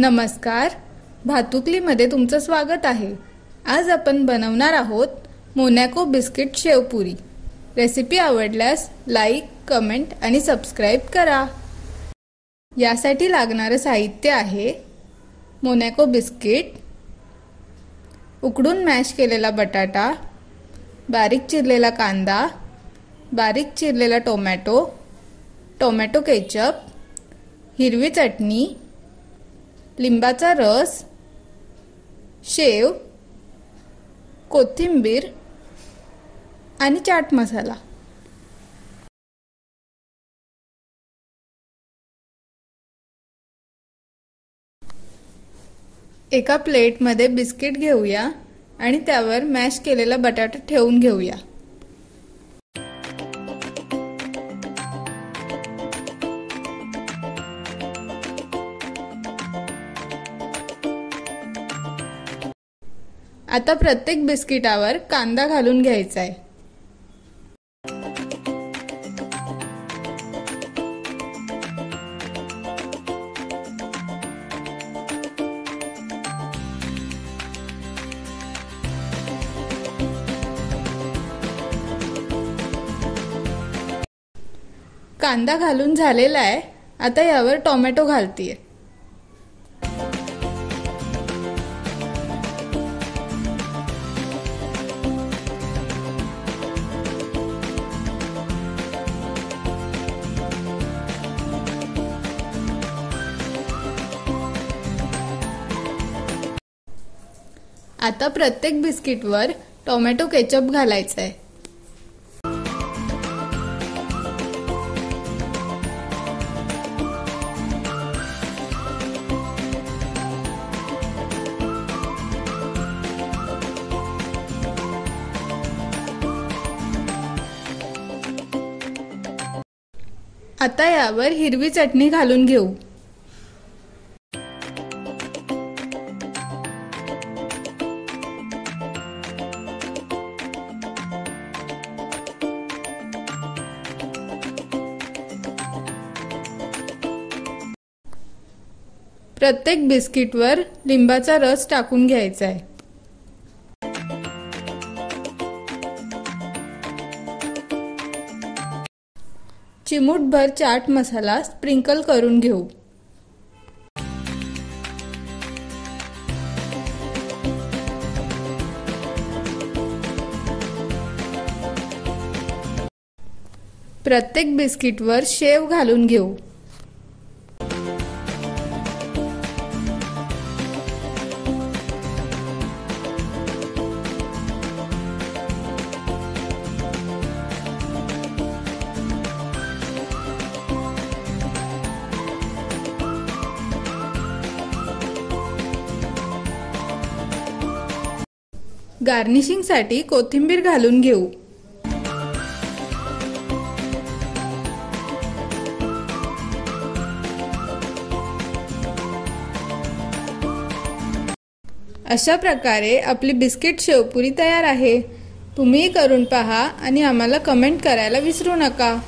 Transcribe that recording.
नमस्कार. भातुकलीमध्ये तुमचं स्वागत आहे. आज आपण बनवणार आहोत मोनॅको बिस्किट शेवपुरी. रेसिपी आवडल्यास लाईक कमेंट आणि सबस्क्राईब करा. यासाठी लागणारं साहित्य आहे मोनॅको बिस्किट. उकडून मॅश केलेला बटाटा बारीक चिरलेला कांदा बारीक चिरलेला टोमॅटो टोमॅटो केचप हिरवी चटणी लिंबाचा रस शेव कोथिंबीर आणि चाट मसाला. एका प्लेटमध्ये बिस्किट घेऊया आणि त्यावर मॅश केलेला बटाटा ठेवून घेऊया. आता प्रत्येक बिस्किटावर कांदा घालून घ्यायचा आहे कांदा घालून झालेला आहे आता यावर टोमॅटो घालतीये. आता प्रत्येक बिस्किटवर टोमॅटो केचप घालायचं आहे आता यावर हिरवी चटणी घालून घेऊ. प्रत्येक बिस्किटवर लिंबाचा रस टाकून घ्यायचा आहे. चिमूटभर चाट मसाला स्प्रिंकल करून घेऊ. प्रत्येक बिस्किटवर शेव घालून घेऊ. गार्निशिंगसाठी कोथिंबीर घालून घेऊ. अशा प्रकारे आपली बिस्किट शेवपुरी तयार आहे. तुम्ही करून पहा आणि आम्हाला कमेंट करायला विसरू नका.